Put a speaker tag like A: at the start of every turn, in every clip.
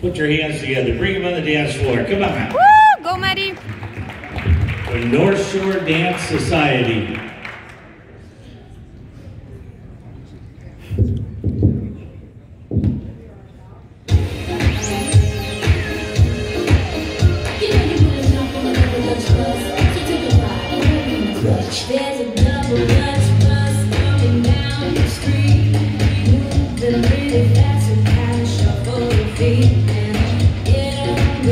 A: Put your hands together. Bring them on the dance floor. Come on.
B: Woo! Go, Maddie.
A: The North Shore Dance Society.
C: There's a double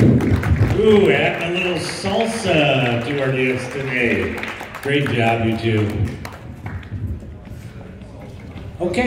A: Ooh, add a little salsa to our dance today. Great job, you two. Okay.